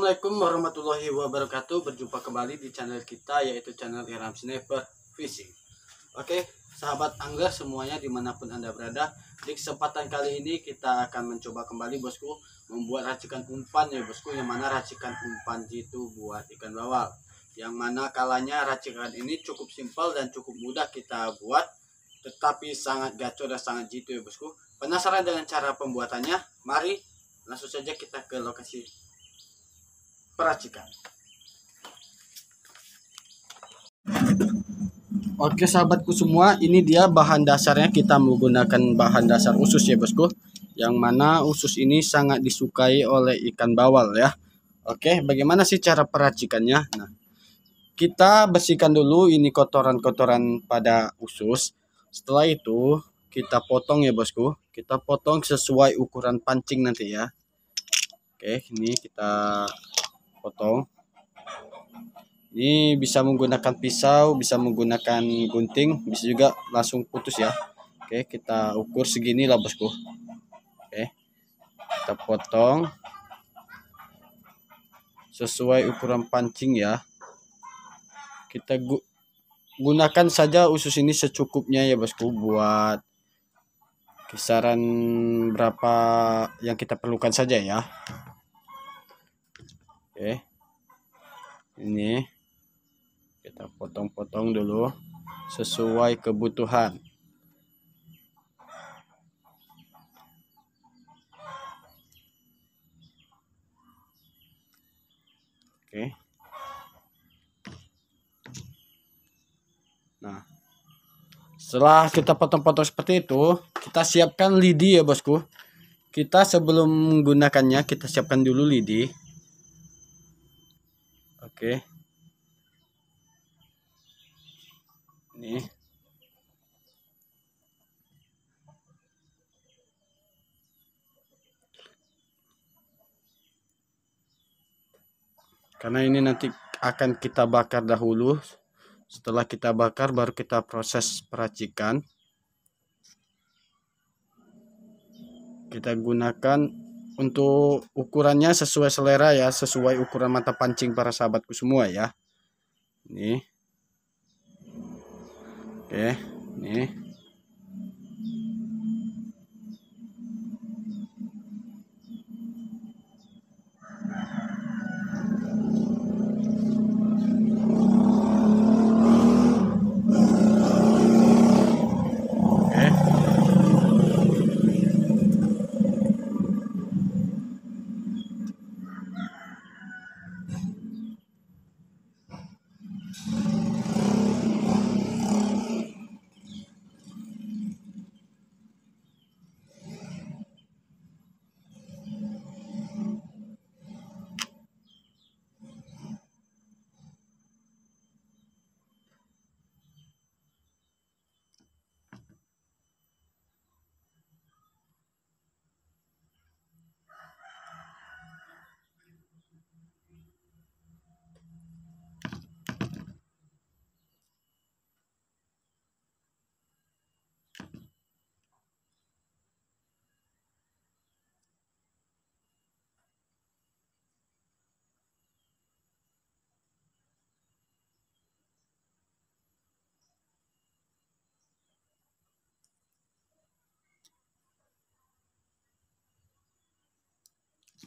Assalamualaikum warahmatullahi wabarakatuh. Berjumpa kembali di channel kita yaitu channel Iram Sniper Fishing. Oke, sahabat angler semuanya di mana pun anda berada. Di kesempatan kali ini kita akan mencoba kembali bosku membuat racikan umpan ya bosku. Yang mana racikan umpan itu buat ikan bawal. Yang mana kalanya racikan ini cukup simpel dan cukup mudah kita buat tetapi sangat gacor dan sangat jitu ya bosku. Penasaran dengan cara pembuatannya? Mari langsung saja kita ke lokasi peracikan. Oke sahabatku semua, ini dia bahan dasarnya kita menggunakan bahan dasar usus ya bosku. Yang mana usus ini sangat disukai oleh ikan bawal ya. Oke, bagaimana sih cara peracikannya? Nah, kita bersihkan dulu ini kotoran-kotoran pada usus setelah itu kita potong ya bosku kita potong sesuai ukuran pancing nanti ya oke ini kita potong. Ini bisa menggunakan pisau bisa menggunakan gunting bisa juga langsung putus ya. Oke kita ukur segini lah bosku. Oke kita potong. Sesuai ukuran pancing ya. Kita gunakan saja usus ini secukupnya ya bosku buat kisaran berapa yang kita perlukan saja ya oke ini kita potong-potong dulu sesuai kebutuhan oke Nah, setelah kita potong-potong seperti itu, kita siapkan lidi ya bosku. Kita sebelum menggunakannya, kita siapkan dulu lidi. Oke. Ini. Karena ini nanti akan kita bakar dahulu setelah kita bakar baru kita proses peracikan kita gunakan untuk ukurannya sesuai selera ya sesuai ukuran mata pancing para sahabatku semua ya. Ini oke ini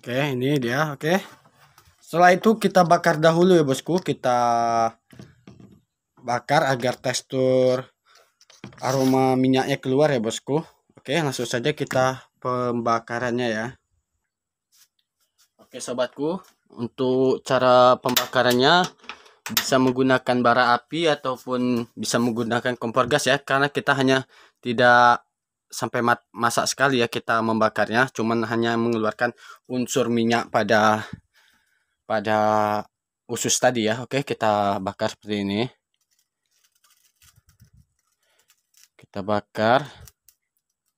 Oke, ini dia. Oke. Setelah itu kita bakar dahulu ya, Bosku. Kita bakar agar tekstur aroma minyaknya keluar ya, Bosku. Oke, langsung saja kita pembakarannya ya. Oke, sobatku. Untuk cara pembakarannya bisa menggunakan bara api ataupun bisa menggunakan kompor gas ya karena kita hanya tidak sampai mat masak sekali ya kita membakarnya. Cuman hanya mengeluarkan unsur minyak pada pada usus tadi ya. Oke kita bakar seperti ini. Kita bakar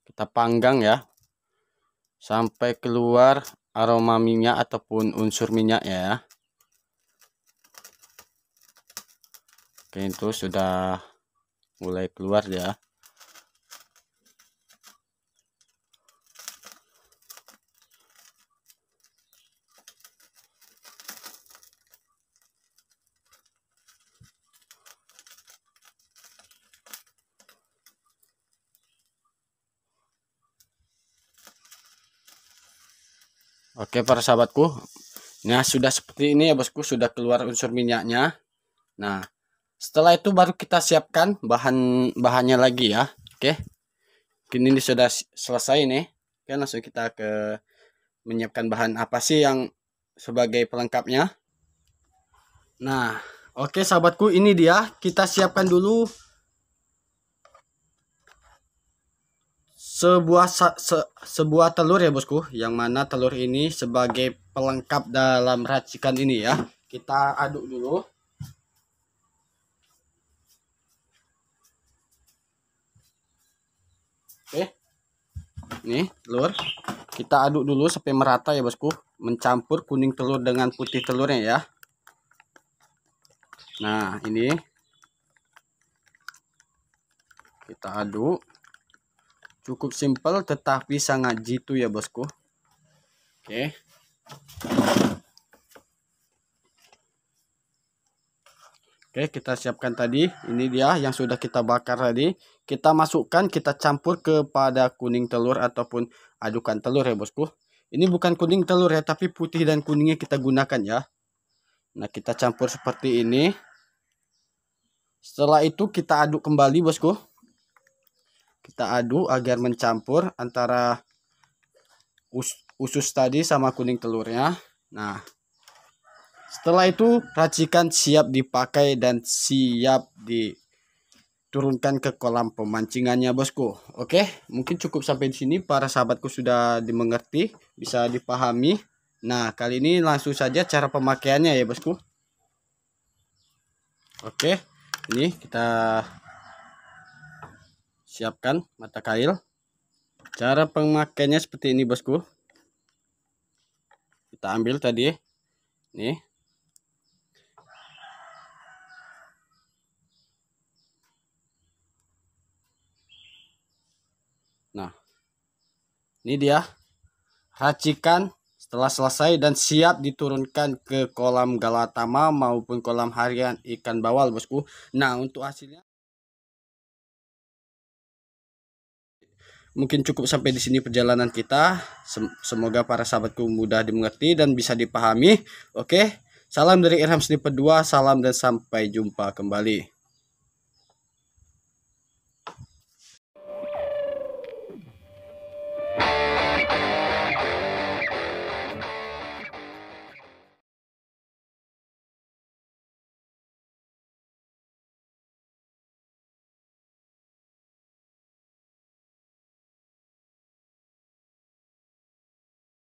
kita panggang ya. Sampai keluar aroma minyak ataupun unsur minyak ya. Oke itu sudah mulai keluar ya Oke para sahabatku. Nah sudah seperti ini ya bosku. Sudah keluar unsur minyaknya. Nah setelah itu baru kita siapkan bahan bahannya lagi ya. Oke. Kini ini sudah selesai nih. Oke langsung kita ke menyiapkan bahan apa sih yang sebagai pelengkapnya. Nah oke sahabatku ini dia. Kita siapkan dulu sebuah se, sebuah telur ya bosku yang mana telur ini sebagai pelengkap dalam racikan ini ya. Kita aduk dulu. Oke. Nih telur. Kita aduk dulu sampai merata ya bosku. Mencampur kuning telur dengan putih telurnya ya. Nah ini. Kita aduk cukup simpel tetapi sangat jitu ya bosku oke Oke, kita siapkan tadi. Ini dia yang sudah kita bakar tadi. Kita masukkan, kita campur kepada kuning telur ataupun adukan telur ya bosku. Ini bukan kuning telur ya, tapi putih dan kuningnya kita gunakan ya. Nah, kita campur seperti ini. Setelah itu kita aduk kembali bosku kita aduk agar mencampur antara us usus tadi sama kuning telurnya. Nah setelah itu racikan siap dipakai dan siap diturunkan ke kolam pemancingannya bosku. Oke mungkin cukup sampai di sini. Para sahabatku sudah dimengerti bisa dipahami. Nah kali ini langsung saja cara pemakaiannya ya bosku. Oke ini kita siapkan mata kail. Cara pemakainya seperti ini bosku. Kita ambil tadi. Nih. Nah. Ini dia. Racikan setelah selesai dan siap diturunkan ke kolam galatama maupun kolam harian ikan bawal bosku. Nah untuk hasilnya mungkin cukup sampai di sini perjalanan kita. Semoga para sahabatku mudah dimengerti dan bisa dipahami. Oke, salam dari Irham Sniper 2, salam dan sampai jumpa kembali.